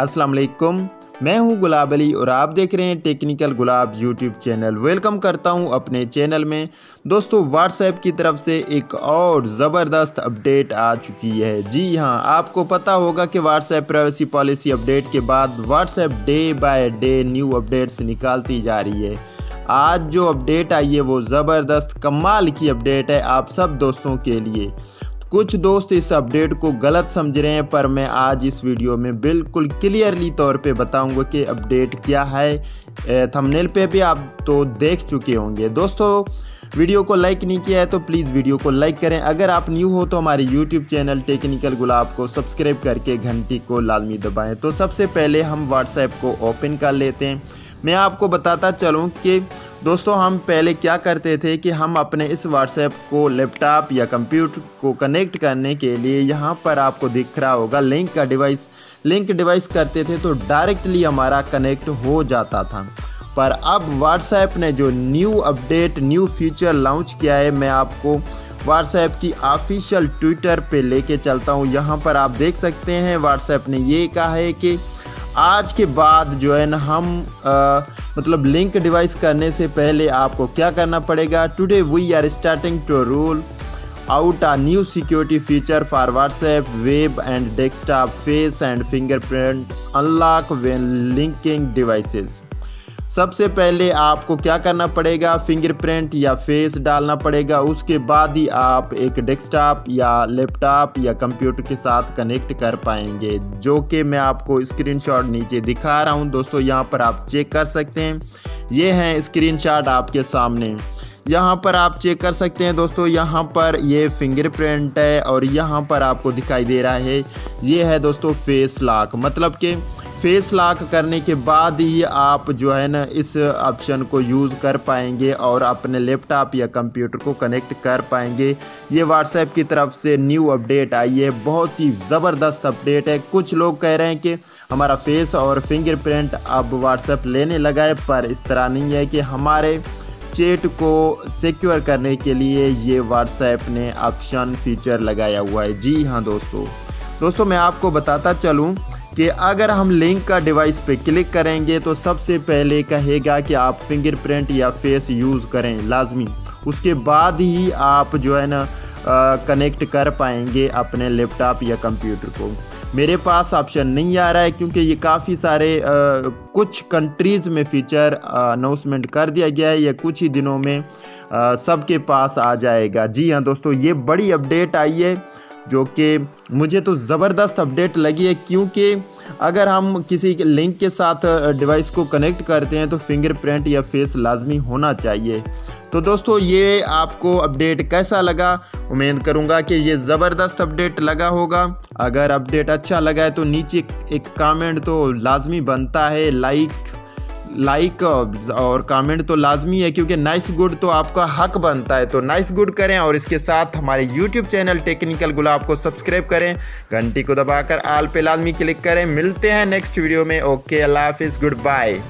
अस्सलाम वालेकुम मैं हूँ गुलाब अली और आप देख रहे हैं technical Gulab YouTube channel. Welcome करता हूँ अपने चैनल में। दोस्तों व्हाट्सएप की तरफ़ से एक और ज़बरदस्त अपडेट आ चुकी है। जी हाँ, आपको पता होगा कि व्हाट्सएप प्राइवेसी पॉलिसी अपडेट के बाद WhatsApp day by day new updates निकालती जा रही है। आज जो अपडेट आई है, वो ज़बरदस्त कमाल की अपडेट है आप सब दोस्तों के लिए। कुछ दोस्त इस अपडेट को गलत समझ रहे हैं, पर मैं आज इस वीडियो में बिल्कुल क्लियरली तौर पे बताऊँगा कि अपडेट क्या है। थंबनेल पे भी आप तो देख चुके होंगे। दोस्तों, वीडियो को लाइक नहीं किया है तो प्लीज़ वीडियो को लाइक करें। अगर आप न्यू हो तो हमारे यूट्यूब चैनल टेक्निकल गुलाब को सब्सक्राइब करके घंटी को लाजमी दबाएँ। तो सबसे पहले हम व्हाट्सएप को ओपन कर लेते हैं। मैं आपको बताता चलूँ कि दोस्तों, हम पहले क्या करते थे कि हम अपने इस व्हाट्सएप को लैपटॉप या कंप्यूटर को कनेक्ट करने के लिए यहाँ पर आपको दिख रहा होगा लिंक का डिवाइस लिंक डिवाइस करते थे तो डायरेक्टली हमारा कनेक्ट हो जाता था। पर अब व्हाट्सएप ने जो new update new feature launch किया है, मैं आपको व्हाट्सएप की ऑफिशियल ट्विटर पे लेके चलता हूँ। यहाँ पर आप देख सकते हैं व्हाट्सएप ने ये कहा है कि आज के बाद जो है ना हम आ, मतलब लिंक डिवाइस करने से पहले आपको क्या करना पड़ेगा? Today we are starting to rule out a new security feature for WhatsApp web and desktop face and fingerprint unlock when linking devices सबसे पहले आपको क्या करना पड़ेगा? फिंगरप्रिंट या फेस डालना पड़ेगा। उसके बाद ही आप एक डेस्कटॉप या लैपटॉप या कंप्यूटर के साथ कनेक्ट कर पाएँगे, जो कि मैं आपको स्क्रीनशॉट नीचे दिखा रहा हूँ। दोस्तों, यहाँ पर आप चेक कर सकते हैं। ये हैं स्क्रीनशॉट आपके सामने। यहाँ पर आप चेक कर सकते हैं दोस्तों, यहाँ पर ये फिंगरप्रिंट है और यहाँ पर आपको दिखाई दे रहा है। ये है दोस्तों फेस लॉक मतलब कि फेस लॉक करने के बाद ही आप जो है ना, इस ऑप्शन को यूज़ कर पाएँगे और अपने लैपटॉप या कंप्यूटर को कनेक्ट कर पाएँगे। ये व्हाट्सएप की तरफ़ से न्यू अपडेट आई है। बहुत ही ज़बरदस्त अपडेट है। कुछ लोग कह रहे हैं कि हमारा फेस और फिंगरप्रिंट अब व्हाट्सएप लेने लगा है, पर इस तरह नहीं है कि हमारे चेट को सिक्योर करने के लिए ये व्हाट्सएप ने ऑप्शन फीचर लगाया हुआ है। जी हाँ दोस्तों। दोस्तों, मैं आपको बताता चलूँ कि अगर हम लिंक का डिवाइस पे क्लिक करेंगे तो सबसे पहले कहेगा कि आप फिंगरप्रिंट या फेस यूज़ करें लाजमी। उसके बाद ही आप जो है ना कनेक्ट कर पाएँगे अपने लैपटॉप या कंप्यूटर को। मेरे पास ऑप्शन नहीं आ रहा है क्योंकि ये काफ़ी सारे आ, कुछ कंट्रीज़ में फ़ीचर अनाउंसमेंट कर दिया गया है। या कुछ ही दिनों में सबके पास आ जाएगा। जी हाँ दोस्तों ये बड़ी अपडेट आई है। जो कि मुझे तो ज़बरदस्त अपडेट लगी है, क्योंकि अगर हम किसी के लिंक के साथ डिवाइस को कनेक्ट करते हैं तो फिंगरप्रिंट या फेस लाजमी होना चाहिए। तो दोस्तों, ये आपको अपडेट कैसा लगा? उम्मीद करूँगा कि ये ज़बरदस्त अपडेट लगा होगा। अगर अपडेट अच्छा लगा है तो नीचे एक कमेंट तो लाजमी बनता है लाइक लाइक और कमेंट तो लाजमी है, क्योंकि नाइस गुड तो आपका हक बनता है। तो नाइस गुड करें और इसके साथ हमारे यूट्यूब चैनल टेक्निकल गुलाब को सब्सक्राइब करें। घंटी को दबाकर आल पे लाजमी क्लिक करें। मिलते हैं नेक्स्ट वीडियो में। ओके अल्लाह हाफिज़ गुड बाय